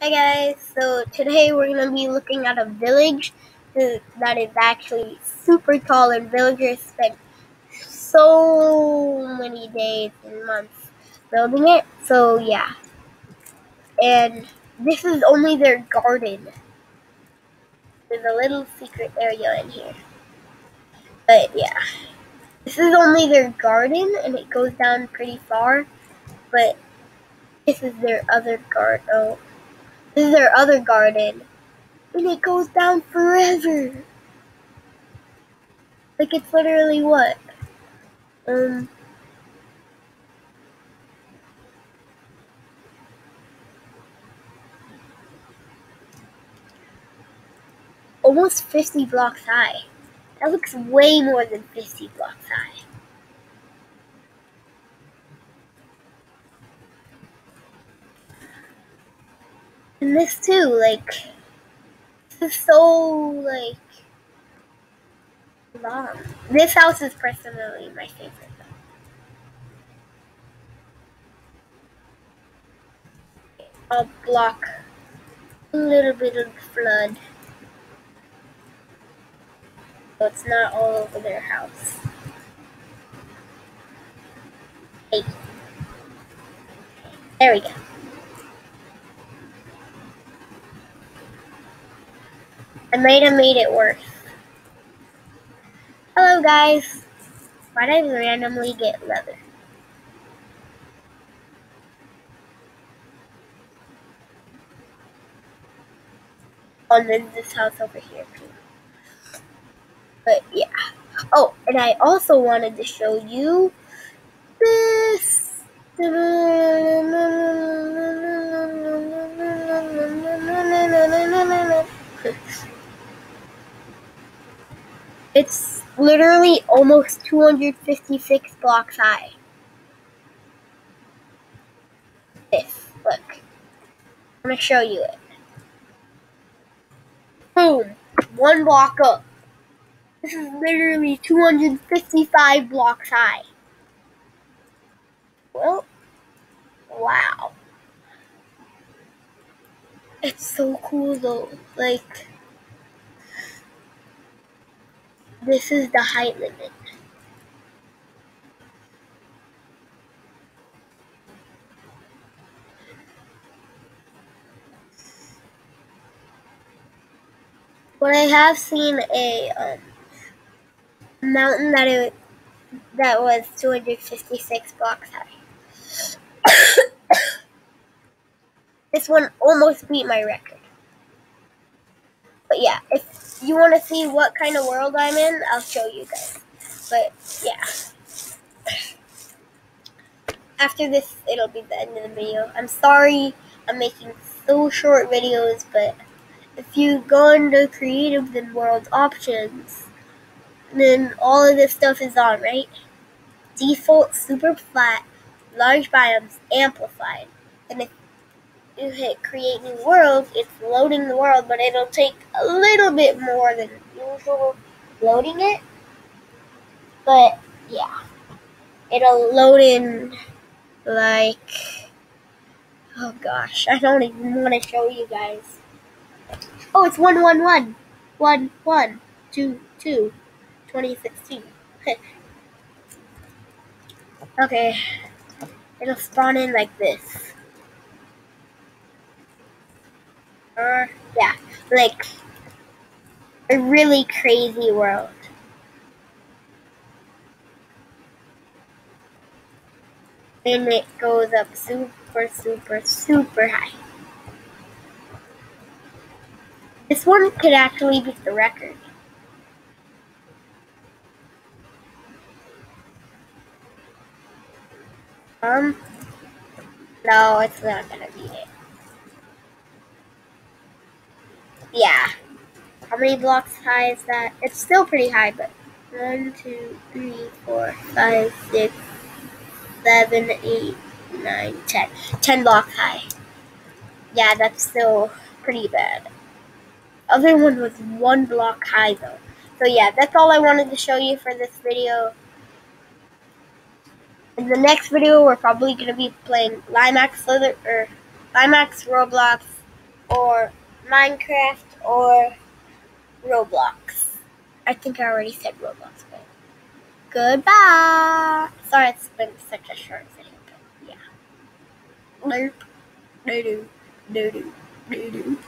Hi guys, so today we're going to be looking at a village that is actually super tall and villagers spent so many days and months building it. So yeah, and this is only their garden. There's a little secret area in here. But yeah, this is only their garden and it goes down pretty far. But this is their other garden. Oh, this is their other garden. And it goes down forever. Like it's literally what? Um almost 50 blocks high. That looks way more than 50 blocks high. And this too, like, this is so, like, long. This house is personally my favorite. Though. I'll block a little bit of flood. So it's not all over their house. Hey. There we go. I might have made it worse. Hello guys. Why did I randomly get leather? Oh, then this house over here too. But yeah. Oh, and I also wanted to show you this. It's literally almost 256 blocks high. This, look. I'm gonna show you it. Boom. One block up. This is literally 255 blocks high. Well, wow. It's so cool though. Like, This is the height limit. But I have seen a um, mountain that it that was 256 blocks high. this one almost beat my record. But yeah, if you want to see what kind of world I'm in, I'll show you guys. But yeah. After this, it'll be the end of the video. I'm sorry I'm making so short videos, but if you go into creative then world options, then all of this stuff is on, right? Default, super flat, large biomes, amplified. And if you hit create new world, it's loading the world, but it'll take a little bit more than usual loading it. But yeah, it'll load in like, oh gosh, I don't even want to show you guys. Oh, it's 111, 1, 1, 2, 2, 2016. okay, it'll spawn in like this. Or yeah, like a really crazy world. And it goes up super, super, super high. This one could actually beat the record. Um, no, it's not gonna beat it. Yeah. How many blocks high is that? It's still pretty high, but one, two, three, four, five, six, seven, eight, nine, ten. Ten blocks high. Yeah, that's still pretty bad. Other one was one block high though. So yeah, that's all I wanted to show you for this video. In the next video, we're probably going to be playing Limax Slither, or Limax Roblox or Minecraft or Roblox. I think I already said Roblox, but goodbye. Sorry, it's been such a short video, but yeah. Lerp. Doo doo. Doo doo. Doo doo.